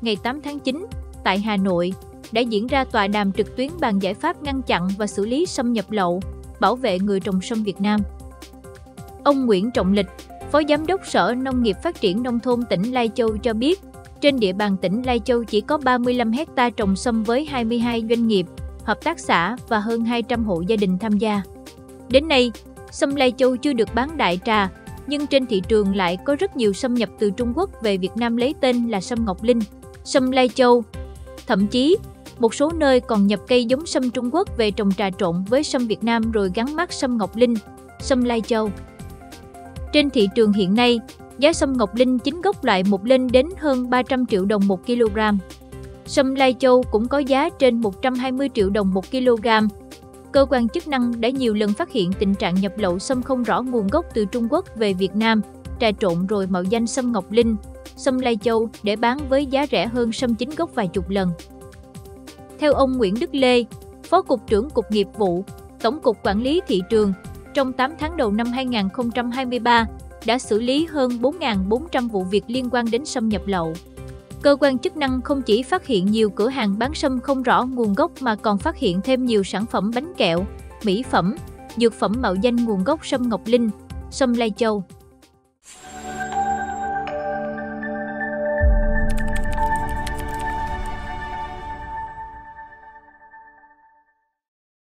ngày 8 tháng 9, tại Hà Nội, đã diễn ra tọa đàm trực tuyến bàn giải pháp ngăn chặn và xử lý xâm nhập lậu, bảo vệ người trồng sâm Việt Nam. Ông Nguyễn Trọng Lịch, Phó Giám đốc Sở Nông nghiệp Phát triển Nông thôn tỉnh Lai Châu cho biết, trên địa bàn tỉnh Lai Châu chỉ có 35 hecta trồng sâm với 22 doanh nghiệp, hợp tác xã và hơn 200 hộ gia đình tham gia. Đến nay, sâm Lai Châu chưa được bán đại trà, nhưng trên thị trường lại có rất nhiều sâm nhập từ Trung Quốc về Việt Nam lấy tên là sâm Ngọc Linh, sâm Lai Châu. Thậm chí, một số nơi còn nhập cây giống sâm Trung Quốc về trồng trà trộn với sâm Việt Nam rồi gắn mác sâm Ngọc Linh, sâm Lai Châu. Trên thị trường hiện nay, giá sâm Ngọc Linh chính gốc loại một lên đến hơn 300 triệu đồng một kg. Sâm Lai Châu cũng có giá trên 120 triệu đồng một kg. Cơ quan chức năng đã nhiều lần phát hiện tình trạng nhập lậu sâm không rõ nguồn gốc từ Trung Quốc về Việt Nam, trà trộn rồi mạo danh sâm Ngọc Linh, sâm Lai Châu để bán với giá rẻ hơn sâm chính gốc vài chục lần. Theo ông Nguyễn Đức Lê, Phó Cục trưởng Cục Nghiệp vụ, Tổng cục Quản lý Thị trường, trong 8 tháng đầu năm 2023, đã xử lý hơn 4.400 vụ việc liên quan đến sâm nhập lậu. Cơ quan chức năng không chỉ phát hiện nhiều cửa hàng bán sâm không rõ nguồn gốc mà còn phát hiện thêm nhiều sản phẩm bánh kẹo, mỹ phẩm, dược phẩm mạo danh nguồn gốc sâm Ngọc Linh, sâm Lai Châu.